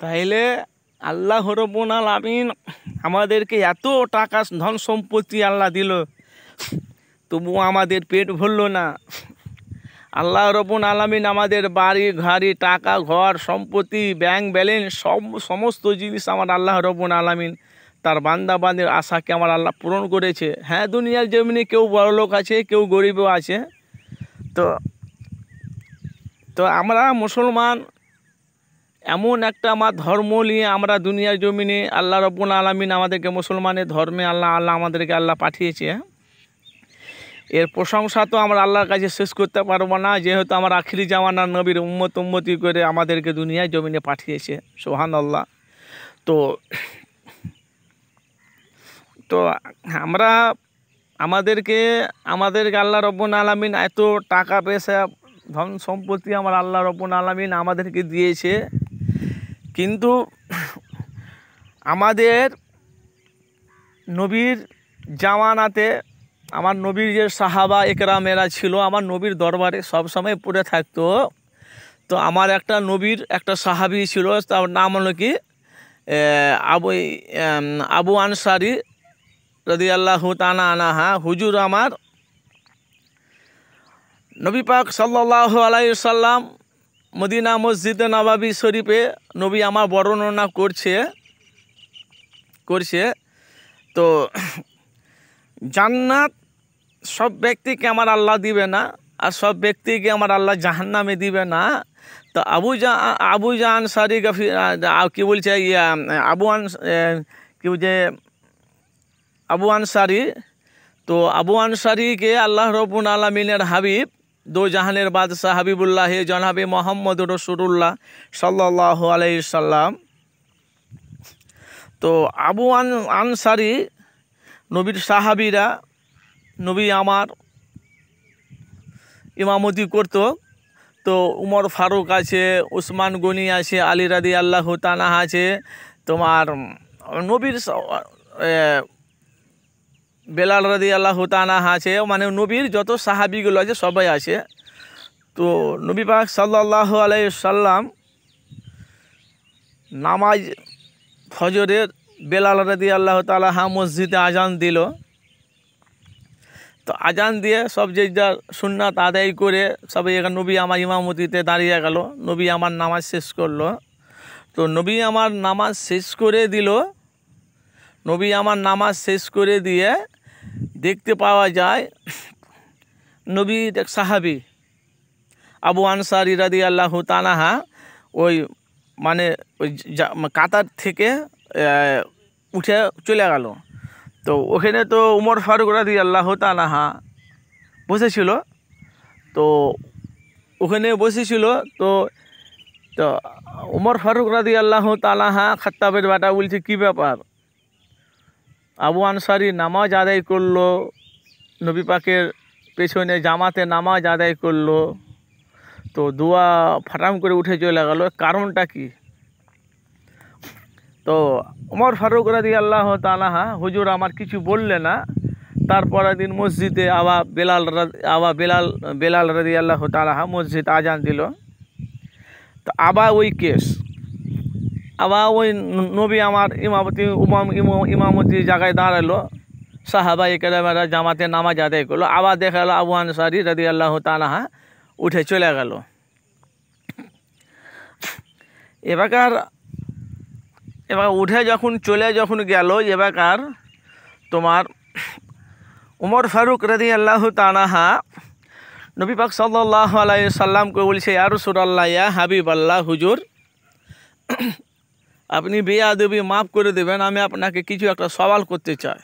তাইলে আল্লাহ রব্বুল আলামিন আমাদেরকে এত টাকা ধন সম্পত্তি আল্লাহ দিল, তবুও আমাদের পেট ভরল না। আল্লাহ রব্বুল আলামিন আমাদের বাড়ি, ঘাড়ি, টাকা, ঘর, সম্পত্তি ব্যাংক ব্যালেন্স সব, সমস্ত জিনিস আমার আল্লাহ রব্বুল আলামিন, তার বান্দা বান্দির আশাকে আমার আল্লাহ পূরণ করেছে। হ্যাঁ দুনিয়ার জমিনে কেউ বড় লোক আছে, কেউ গরিবও আছে। তো তো আমরা মুসলমান এমন একটা আমার ধর্ম নিয়ে আমরা দুনিয়ার জমিনে আল্লাহ রব্বুল আলমিন আমাদেরকে মুসলমানের ধর্মে আল্লাহ আল্লাহ আমাদেরকে আল্লাহ পাঠিয়েছে এর প্রশংসা তো আমরা আল্লাহর কাছে শেষ করতে পারব না, যেহেতু আমার আখিরি জামানার নবীর উম্মত উম্মতি করে আমাদেরকে দুনিয়ায় জমিনে পাঠিয়েছে সোহান আল্লাহ তো তো আমরা আমাদেরকে আমাদেরকে আল্লাহ রব্বুল আলমিন এত টাকা, পয়সা ধন সম্পত্তি আমার আল্লাহ রব্বুল আলমিন আমাদেরকে দিয়েছে। কিন্তু আমাদের নবীর জামানাতে আমার নবীর যে সাহাবা একরামেরা ছিল, আমার নবীর দরবারে সব সময় পড়ে থাকতো। তো আমার একটা নবীর একটা সাহাবি ছিল, তার নাম হলো কি? আবু আবু আনসারি রদি আল্লাহ তানা আনাহা। হুজুর আমার। নবী পাক সাল্লাহ আলাই সাল্লাম মদিনা মসজিদে নবাবী শরীফে নবী আমার বর্ণনা করছে করছে। তো জান্নাত সব ব্যক্তিকে আমার আল্লাহ দিবে না, আর সব ব্যক্তিকে আমার আল্লাহ জাহান্নামে দিবে না। তো আবু জা আবু জা আনসারি গফি কি বলছে, ইয়া, আবু আন কি বলছে, আবু আনসারি। তো আবু আনসারিকে আল্লাহ রবুল আলমিনের হাবিব দো জাহানের বাদশাহ হাবিবুল্লাহ জনাবে মোহাম্মদ রসুল্লাহ সাল্লাহ আলাইসাল্লাম তো আবু আন আনসারি, নবীর সাহাবিরা, নবী আমার ইমামতি করতো। তো উমর ফারুক আছে, উসমান গনি আছে, আলী রাদি আল্লাহ তানাহ আছে। তোমার নবীর বেলাল রাদি আল্লাহ তানাহ আছে মানে নবীর যত সাহাবিগুলো আছে, সবাই আছে। তো নবী পাক সাল্লাহ আলাই সাল্লাম নামাজ, ফজরের বেলাল রাদি আল্লাহ তালাহা মসজিদে আজান দিল। তো আজান দিয়ে সব যে যার সুন্নাত আদায় করে সবাই এখানে, নবী আমার ইমামতিতে দাঁড়িয়ে গেল, নবী আমার নামাজ শেষ করল। তো নবী আমার নামাজ শেষ করে দিল, নবী আমার নামাজ শেষ করে দিয়ে দেখতে পাওয়া যায় নবী এক সাহাবি আবু আনসার ইরাদি আল্লাহ তানাহা ওই মানে ওই কাতার থেকে উঠে চলে গেল। তো ওখানে তো উমর ফারুক রাদি আল্লাহ তানাহা বসেছিল। তো ওখানে বসেছিল। তো তো উমর ফারুক রাদি আল্লাহ তালাহা খাত্তাবের বেটা বলছে, কী ব্যাপার? আবু আনসারি নামাজ আদায় করল, নবী পাকের পেছনে জামাতে নামাজ আদায় করল, তো দোয়া ফাটাম করে উঠে চলে গেল। কারণটা কি? তো উমর ফারুক রাদি আল্লাহ তালাহা হুজুর আমার কিছু বললে না তারপরের দিন মসজিদে আবার বেলাল আবার বেলাল বেলাল রাদি আল্লাহ তালাহা মসজিদ আজান দিল। তো আবার ওই কেস। আবার ওই নবী আমার ইমামতি, উমাম ইম- ইমামতি জায়গায় দাঁড়াল। সাহাবা একেবারে জামাতে নামাজ আদায় করল। আবার দেখা গেলো আবু আনসারি রাদি আল্লাহ তালাহা উঠে চলে গেল। এবারকার এবার উঠে যখন চলে যখন গেল, এবারকার তোমার উমর ফারুক রাদি আল্লাহ তানাহা নবী পাক সাল্লাহ আলাই সাল্লামকে বলছে আর সুরাল্লাহ ইয়া হাবিব আল্লাহ হুজুর আপনি বিয়া দেবী মাফ করে দেবেন, আমি আপনাকে কিছু একটা সওয়াল করতে চাই।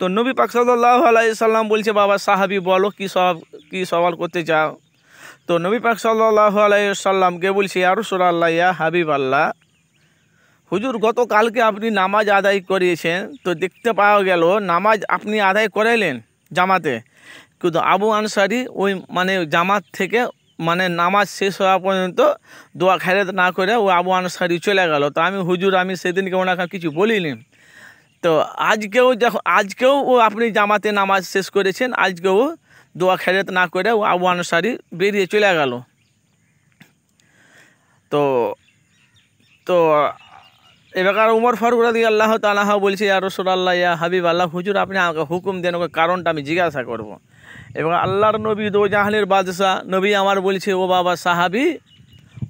তো নবী পাক সাল্লাহ আলাই সাল্লাম বলছে, বাবা, সাহাবি, বলো কী সব কী সওয়াল করতে চাও? তো নবী পাক সাল্লাহ আলাই সাল্লামকে বলছে আর সুরাল্লাহ ইয়া হাবিব আল্লাহ হুজুর, গতকালকে আপনি নামাজ আদায় করিয়েছেন, তো দেখতে পাওয়া গেল, নামাজ আপনি আদায় করাইলেন জামাতে। কিন্তু আবু আনসারি ওই মানে জামাত থেকে মানে নামাজ শেষ হওয়া পর্যন্ত দোয়া খায়রাত না করে ও আবু আনসারি চলে গেল। তো আমি হুজুর, আমি সেদিনকে ওনাকে কিছু বলিনি। তো আজকেও যখন আজকেও ও আপনি জামাতে নামাজ শেষ করেছেন, আজকেও দোয়া খায়রাত না করে ও আবু আনসারি বেরিয়ে চলে গেল। তো তো এবার উমর ফারুক রাদি আল্লাহ তালাহ বলছে, ইয়া রসুল্লাহ ইয়া হাবিব আল্লাহ হুজুর, আপনি আমাকে হুকুম দেন, ওকে কারণটা আমি জিজ্ঞাসা করব। এবং আল্লাহর নবী দো জাহানের বাদশাহ। নবী আমার বলছে, ও বাবা সাহাবি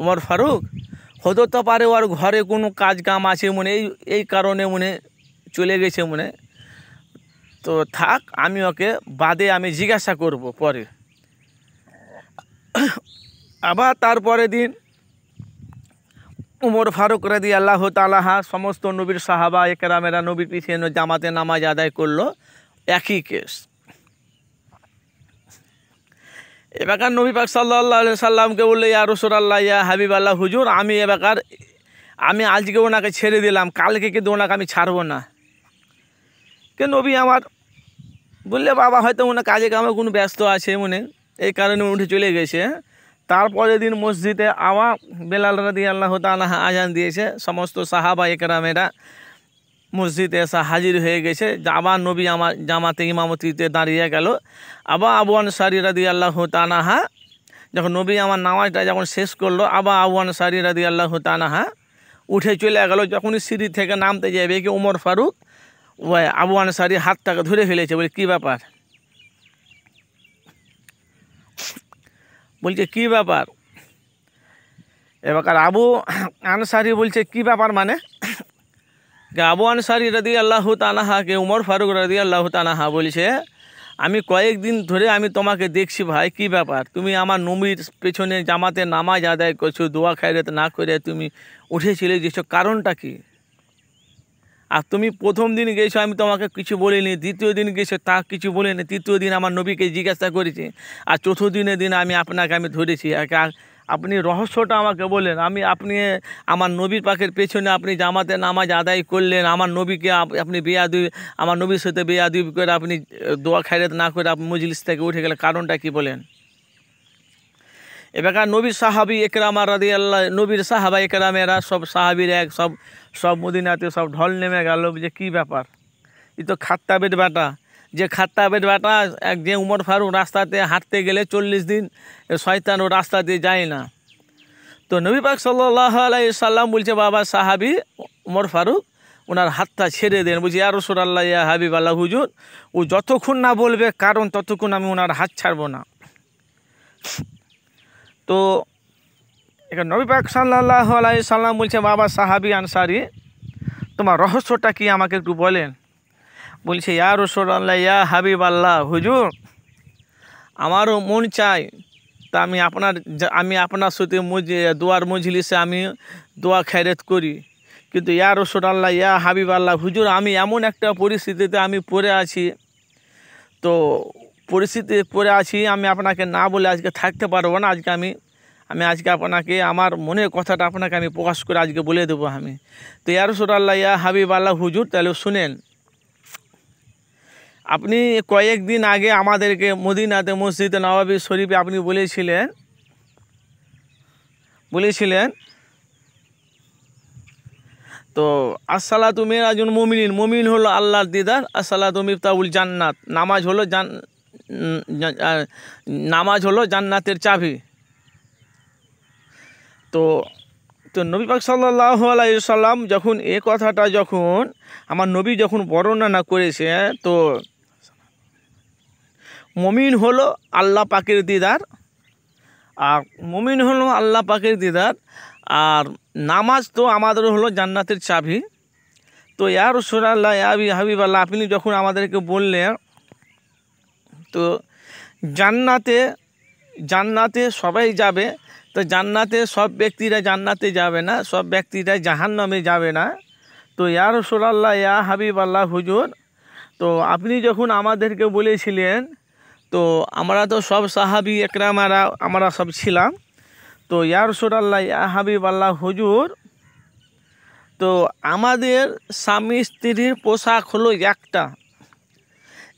ওমর ফারুক হতে তো পারে ওর ঘরে কোনো কাজ কাম আছে মনে, এই এই কারণে মনে চলে গেছে মনে। তো থাক, আমি ওকে বাদে আমি জিজ্ঞাসা করব পরে। আবার তারপরে দিন উমর ফারুক রাদি আল্লাহ তালাহা সমস্ত নবীর সাহাবা একরামেরা নবীর পিছিয়ে জামাতে নামাজ আদায় করল। একই কেস। এবাকার নবী পাক সাল্লাহ সাল্লামকে বললে, ইয়া রসুল আল্লাহ ইয়া হাবিব আল্লাহ হুজুর, আমি এবাকার, আমি আজকে ওনাকে ছেড়ে দিলাম, কালকে কিন্তু ওনাকে আমি ছাড়বো না। কে নবী আমার বললে, বাবা, হয়তো ওনার কাজে কামে কোনো ব্যস্ত আছে মনে, এই কারণে উঠে চলে গেছে। তারপরের দিন মসজিদে আওয়া বেলাল রাদি আল্লাহ তালাহ আজান দিয়েছে, সমস্ত সাহাবা একরামেরা মসজিদে এসে হাজির হয়ে গেছে। আবার নবী আমার জামাতে ইমামতিতে দাঁড়িয়ে গেল। আবার আবু আনসারি রাদি আল্লাহ তানাহা যখন নবী আমার নামাজটা যখন শেষ করল, আবার আবু আনসারি রাদি আল্লাহ তানাহা উঠে চলে গেল। যখনই সিঁড়ি থেকে নামতে যাবে কি উমর ফারুক, ওই আবু আনসারি হাতটাকে ধরে ফেলেছে। বলে, কী ব্যাপার? বলছে, কি ব্যাপার? এবার আবু আনসারি বলছে, কি ব্যাপার মানে? আবু আনসারি রাদি আল্লাহ তানাহাকে উমর ফারুক রাদি আল্লাহ তানাহা বলছে, আমি কয়েকদিন ধরে আমি তোমাকে দেখছি ভাই, কি ব্যাপার? তুমি আমার নবীর পেছনে জামাতে নামাজ আদায় করছ, দোয়া খায়রেত না করে তুমি উঠেছিলে যেছো কারণটা কি? আর তুমি প্রথম দিন গেছো, আমি তোমাকে কিছু বলিনি, দ্বিতীয় দিন গেছো, তা কিছু বলিনি, তৃতীয় দিন আমার নবীকে জিজ্ঞাসা করেছি, আর চতুর্থ দিনের দিন আমি আপনাকে আমি ধরেছি আপনি রহস্যটা আমাকে বলেন আমি আপনি আমার নবীর পাখের পেছনে আপনি জামাতে নামাজ আদায় করলেন। আমার নবীকে আপনি বেয়াদু আমার নবীর সাথে বেয়াদুবি করে আপনি দোয়া খায়রাত না করে আপনি মজলিস থেকে উঠে গেলেন। কারণটা কি বলেন? এবার নবীর সাহাবি একরামা রাদি আল্লাহ নবীর সাহাবা একরামেরা সব সাহাবির এক, সব সব মদিনাতে সব ঢল নেমে গেল। যে কি ব্যাপার? এই তো খাত্তাবের বেটা। যে খাত্তাবের বেটা এক যে উমর ফারুক রাস্তাতে হাঁটতে গেলে চল্লিশ দিন শয়তান ও রাস্তাতে যায় না। তো নবী পাক সাল্লাহ আলাই সাল্লাম বলছে, বাবা সাহাবি উমর ফারুক ওনার হাতটা ছেড়ে দেন। বলছি আর রসুর আল্লাহ ইয়া হাবিব আল্লাহ হুজুর, ও যতক্ষণ না বলবে কারণ ততক্ষণ আমি ওনার হাত ছাড়বো না। তো এখানে নবী পাক সাল্লাহ আলাই সাল্লাম বলছে, বাবা সাহাবি আনসারি, তোমার রহস্যটা কি আমাকে একটু বলেন? বলছে, ইয়া রসুল আল্লাহ ইয়া হাবিব আল্লাহ হুজুর, আমারও মন চাই তা আমি আপনার আমি আপনার সাথে দোয়ার মজলিসে আমি দোয়া খেরেত করি। কিন্তু ইয়া রসুল আল্লাহ ইয়া হাবিব আল্লাহ হুজুর, আমি এমন একটা পরিস্থিতিতে আমি পড়ে আছি। তো পরিস্থিতি পড়ে আছি, আমি আপনাকে না বলে আজকে থাকতে পারব না। আজকে আমি আমি আজকে আপনাকে, আমার মনের কথাটা আপনাকে আমি প্রকাশ করে আজকে বলে দেবো আমি। তো ইয়া রসুল আল্লাহ ইয়া হাবিব আল্লাহ হুজুর, তাহলে শুনেন আপনি কয়েকদিন আগে আমাদেরকে মদিনাতে মসজিদে নবাবী শরীফে আপনি বলেছিলেন বলেছিলেন, তো আসসালা তুমি রাজুন মমিন মমিন হলো আল্লাহর দিদার আসসালা তুমি তাউল জান্নাত, নামাজ হলো জান নামাজ হলো জান্নাতের চাবি। তো তো নবী পাক সাল্লাহ আলাইসাল্লাম যখন এ কথাটা যখন, আমার নবী যখন বর্ণনা করেছে তো মমিন হলো আল্লাহ পাকের দিদার, আর মমিন হলো আল্লাহ পাকের দিদার, আর নামাজ তো আমাদের হলো জান্নাতের চাবি। তো ইয়ার রসুল্লাহ ইয়াবি হাবিবাল্লাহ, আপনি যখন আমাদেরকে বললেন, তো জান্নাতে জান্নাতে সবাই যাবে, তো জান্নাতে সব ব্যক্তিরা জান্নাতে যাবে না, সব ব্যক্তিরা জাহান্নামে যাবে না। তো ইয়া রসুলাল্লাহ, ইয়া হাবিব আল্লাহ হুজুর, তো আপনি যখন আমাদেরকে বলেছিলেন তো আমরা তো সব সাহাবি একরামারা আমরা সব ছিলাম। তো ইয়া রসুলাল্লাহ, ইয়া হাবিব আল্লাহ হুজুর। তো আমাদের স্বামী স্ত্রীর পোশাক হলো একটা।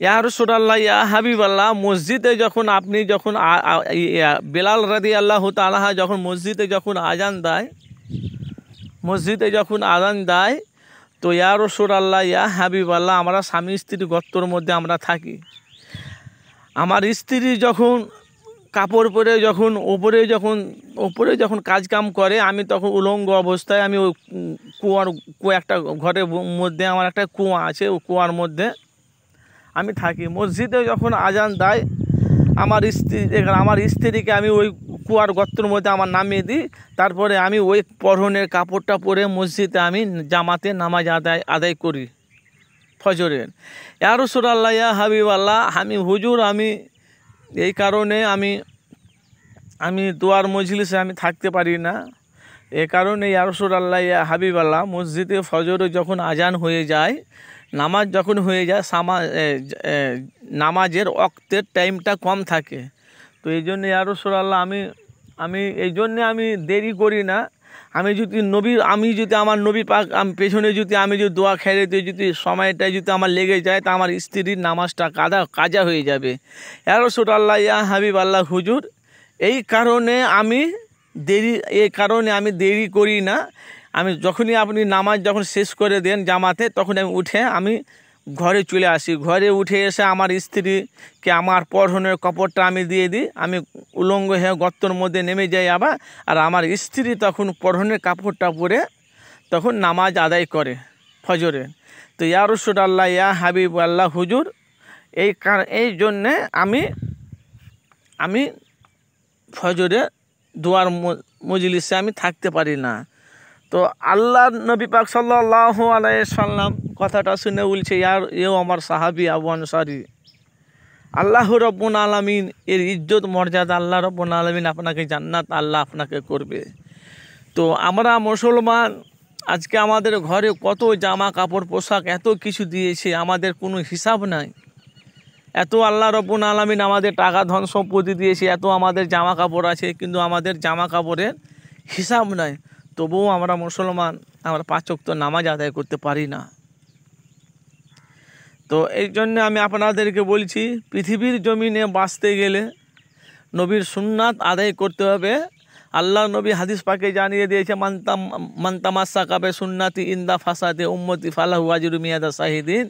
ইয়া রসুলাল্লাহ, ইয়া হাবিব আল্লাহ মসজিদে যখন আপনি যখন বেলাল রাদি আল্লাহ তালাহা যখন মসজিদে যখন আজান দেয়, মসজিদে যখন আজান দেয়, তো ইয়া রসুল আল্লাহ ইয়া হাবিব আল্লাহ আমরা স্বামী স্ত্রী গর্তর মধ্যে আমরা থাকি। আমার স্ত্রী যখন কাপড় পরে যখন ওপরে যখন ওপরে যখন কাজ কাম করে, আমি তখন উলঙ্গ অবস্থায় আমি ওই কুয়ার কুয়া একটা ঘরের মধ্যে আমার একটা কুয়া আছে ও কুয়ার মধ্যে আমি থাকি। মসজিদে যখন আজান দেয়, আমার স্ত্রী আমার স্ত্রীকে আমি ওই কুয়ার গর্তর মধ্যে আমার নামিয়ে দিই। তারপরে আমি ওই পরনের কাপড়টা পরে মসজিদে আমি জামাতে নামাজ আদায় আদায় করি। ফজরের। ইয়ারসুর আল্লাহ ইয়া হাবিব আল্লাহ আমি হুজুর, আমি এই কারণে আমি আমি দোয়ার মজলিসে আমি থাকতে পারি না। এ কারণে ইয়ারসুর আল্লাহ ইয়া হাবিব আল্লাহ মসজিদে ফজরে যখন আজান হয়ে যায়, নামাজ যখন হয়ে যায়, সামা নামাজের অক্তের টাইমটা কম থাকে। তো এই জন্য ইয়ারসুর আল্লাহ আমি আমি এই জন্যে আমি দেরি করি না। আমি যদি নবীর, আমি যদি আমার নবী পাক, আমি, পেছনে যদি আমি যদি দোয়া খেয়ে যদি সময়টা যদি আমার লেগে যায়, তা আমার স্ত্রীর নামাজটা কাদা, কাজা হয়ে যাবে। এরসুর আল্লাহ ইয়া হাবিব আল্লাহ হুজুর, এই কারণে আমি দেরি এই কারণে আমি দেরি করি না। আমি যখনই আপনি নামাজ যখন শেষ করে দেন জামাতে, তখন আমি উঠে আমি ঘরে চলে আসি। ঘরে উঠে এসে আমার স্ত্রীকে আমার পরনের কাপড়টা আমি দিয়ে দিই। আমি উলঙ্গ হয়ে গর্তর মধ্যে নেমে যাই আবার। আর আমার স্ত্রী তখন পরনের কাপড়টা পরে তখন নামাজ আদায় করে ফজরে। তো ইয়া রসুল আল্লাহ ইয়া হাবিব আল্লাহ হুজুর, এই কার- এই জন্যে আমি আমি ফজরে দুয়ার মজলিসে আমি থাকতে পারি না। তো আল্লাহ নবী পাক সাল্লাহ আলাই সাল্লাম কথাটা শুনে বলছে, ইয়ার এও আমার সাহাবি আবু আনসারি। আল্লাহ রব্বুল আলমিন, এর ইজ্জত, মর্যাদা আল্লাহ রব্বুল আলমিন আপনাকে জান্নাত, আল্লাহ আপনাকে করবে। তো আমরা মুসলমান, আজকে আমাদের ঘরে কত জামা কাপড়, পোশাক, এত কিছু দিয়েছে, আমাদের কোনো হিসাব নাই। এত আল্লাহ রব্বুল আলমিন আমাদের টাকা, ধন, সম্পত্তি দিয়েছে, এত আমাদের জামা কাপড় আছে, কিন্তু আমাদের জামা কাপড়ের হিসাব নাই। তবুও আমরা মুসলমান, আমরা পাঁচক তো নামাজ আদায় করতে পারি না। তো এই জন্যে আমি আপনাদেরকে বলছি, পৃথিবীর জমিনে বাঁচতে গেলে নবীর সুন্নাত আদায় করতে হবে। আল্লাহ নবী হাদিস পাকে জানিয়ে দিয়েছে মান্তাম মান্তামাসা কাবে সুন্নাতি ইন্দা ফাসাতে উম্মতি ফালাহু আজরু মিয়াদা শাহিদিন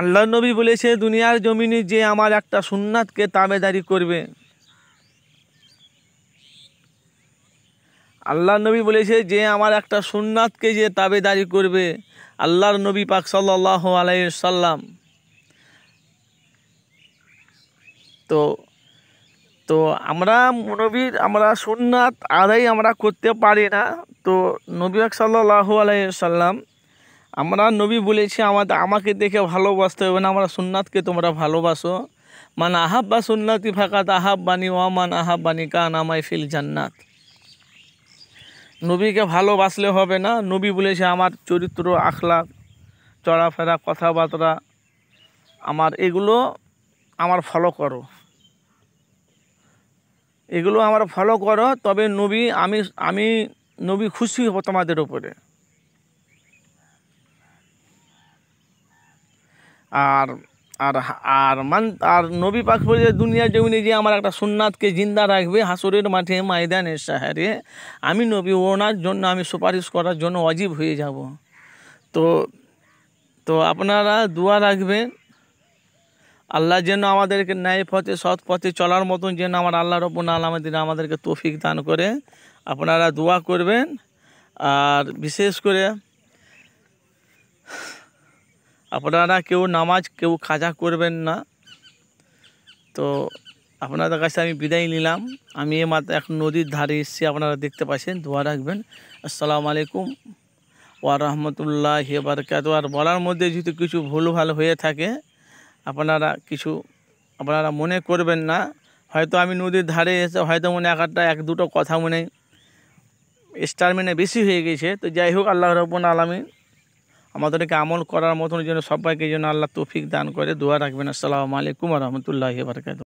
আল্লাহ নবী বলেছে, দুনিয়ার জমিনে যে আমার একটা সুন্নাতকে তাবেদারি করবে আল্লাহ নবী বলেছে যে আমার একটা সুন্নাতকে যে তাবেদারি করবে আল্লাহর নবী পাক সাল্লাহ সাল্লাম তো তো আমরা নবীর আমরা সুন্নাত আদায় আমরা করতে পারি না। তো নবী পাক সাল্লাহ সাল্লাম আমরা নবী বলেছি আমাদের, আমাকে দেখে ভালোবাসতে হবে না, আমরা সুন্নাতকে তোমরা ভালোবাসো। মান আহাব্বা সুন্নাতি ফাঁকাত আহাব্বানি ওয়ামান আহাব্বানি কান আমায় ফিল জান্নাত। নবীকে ভালোবাসলে হবে না? নবী বলেছে আমার চরিত্র আখলাক চলাফেরা কথাবার্তা, আমার এগুলো আমার ফলো করো। এগুলো আমার ফলো করো, তবে নবী, আমি আমি নবী খুশি হব তোমাদের উপরে। আর আর আর মান, আর নবী পাক বলে দুনিয়া জমিনে যে আমার একটা সুন্নাতকে জিন্দা রাখবে, হাসরের মাঠে ময়দানের সাহারে আমি নবী ওনার জন্য, আমি সুপারিশ করার জন্য অজীব হয়ে যাব। তো তো আপনারা দোয়া রাখবেন। আল্লাহ যেন আমাদেরকে ন্যায় পথে, সৎ পথে চলার মতন যেন আমার আল্লাহ রব্বুল আলমদিন আমাদেরকে তৌফিক দান করে। আপনারা দোয়া করবেন। আর বিশেষ করে আপনারা কেউ নামাজ কেউ খাজা করবেন না। তো আপনাদের কাছে আমি বিদায় নিলাম। আমি এ মাত্র এখন নদীর ধারে এসেছি, আপনারা দেখতে পাচ্ছেন, দোয়া রাখবেন। আসসালামু আলাইকুম ওয়া রহমতুল্লাহ বারকাত আর বলার মধ্যে যদি কিছু ভুল ভালো হয়ে থাকে, আপনারা কিছু, আপনারা মনে করবেন না। হয়তো আমি নদীর ধারে এসে, হয়তো মনে এক একটা, এক দুটো কথা মনে স্টারমেনে বেশি হয়ে গেছে। তো যাই হোক, আল্লাহ রব্বুল আলমিন আমাদেরকে আমল করার মতন যেন সবাইকে যেন আল্লাহ তৌফিক দান করে। দোয়া রাখবেন। আসসালামু আলাইকুম রহমতুল্লাহ বারকাত